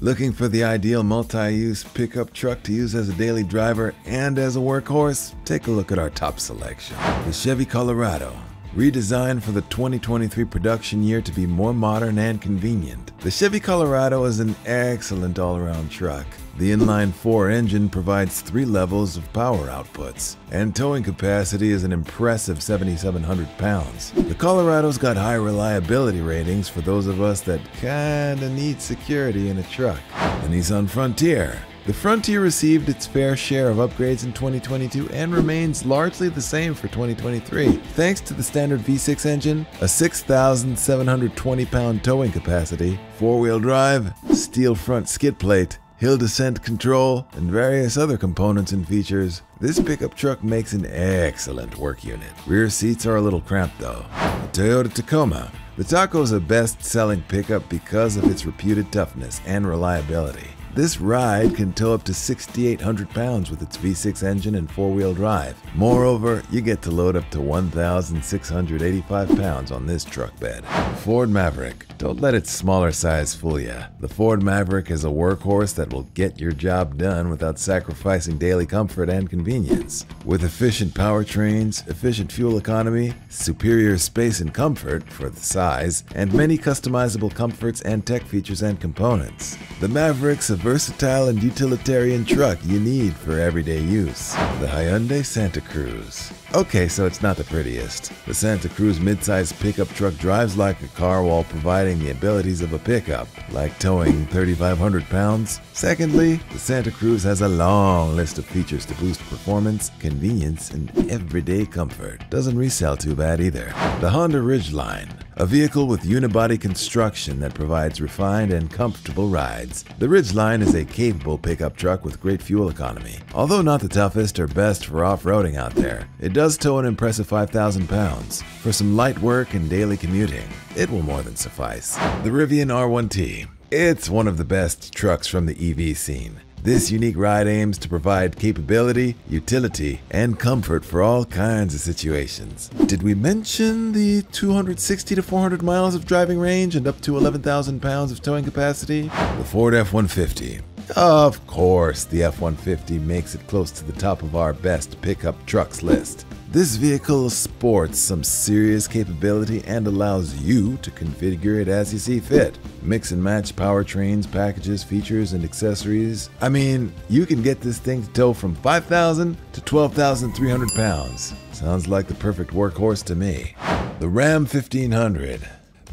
Looking for the ideal multi use pickup truck to use as a daily driver and as a workhorse? Take a look at our top selection the Chevy Colorado. Redesigned for the 2023 production year to be more modern and convenient, the Chevy Colorado is an excellent all around truck. The inline 4 engine provides three levels of power outputs, and towing capacity is an impressive 7,700 pounds. The Colorado's got high reliability ratings for those of us that kinda need security in a truck. The Nissan Frontier. The Frontier received its fair share of upgrades in 2022 and remains largely the same for 2023. Thanks to the standard V6 engine, a 6,720 pound towing capacity, four wheel drive, steel front skid plate, hill descent control, and various other components and features, this pickup truck makes an excellent work unit. Rear seats are a little cramped though. The Toyota Tacoma. The Taco is a best selling pickup because of its reputed toughness and reliability. This ride can tow up to 6,800 pounds with its V6 engine and four wheel drive. Moreover, you get to load up to 1,685 pounds on this truck bed. Ford Maverick. Don't let its smaller size fool you. The Ford Maverick is a workhorse that will get your job done without sacrificing daily comfort and convenience. With efficient powertrains, efficient fuel economy, superior space and comfort for the size, and many customizable comforts and tech features and components. The Maverick's a versatile and utilitarian truck you need for everyday use. The Hyundai Santa Cruz. Okay, so it's not the prettiest. The Santa Cruz midsize pickup truck drives like a car while providing the abilities of a pickup, like towing 3,500 pounds. Secondly, the Santa Cruz has a long list of features to boost performance, convenience, and everyday comfort. Doesn't resell too bad either. The Honda Ridgeline. A vehicle with unibody construction that provides refined and comfortable rides. The Ridgeline is a capable pickup truck with great fuel economy. Although not the toughest or best for off-roading out there, it does tow an impressive 5,000 pounds. For some light work and daily commuting, it will more than suffice. The Rivian R1T. It's one of the best trucks from the EV scene. This unique ride aims to provide capability, utility, and comfort for all kinds of situations. Did we mention the 260 to 400 miles of driving range and up to 11,000 pounds of towing capacity? The Ford F-150. Of course, the F-150 makes it close to the top of our best pickup trucks list. This vehicle sports some serious capability and allows you to configure it as you see fit. Mix and match powertrains, packages, features, and accessories. I mean, you can get this thing to tow from 5,000 to 12,300 pounds. Sounds like the perfect workhorse to me. The Ram 1500.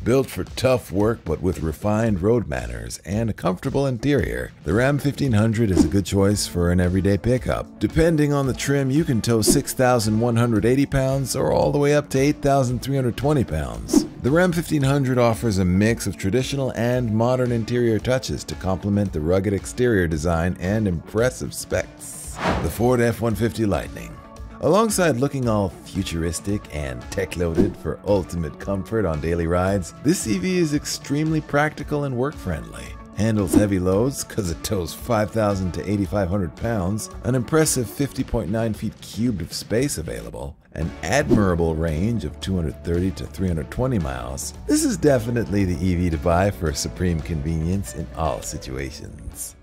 Built for tough work but with refined road manners and a comfortable interior, the Ram 1500 is a good choice for an everyday pickup. Depending on the trim, you can tow 6,180 pounds or all the way up to 8,320 pounds. The Ram 1500 offers a mix of traditional and modern interior touches to complement the rugged exterior design and impressive specs. The Ford F-150 Lightning. Alongside looking all futuristic and tech loaded for ultimate comfort on daily rides, this EV is extremely practical and work friendly. Handles heavy loads because it tows 5,000 to 8,500 pounds, an impressive 50.9 feet cubed of space available, an admirable range of 230 to 320 miles. This is definitely the EV to buy for supreme convenience in all situations.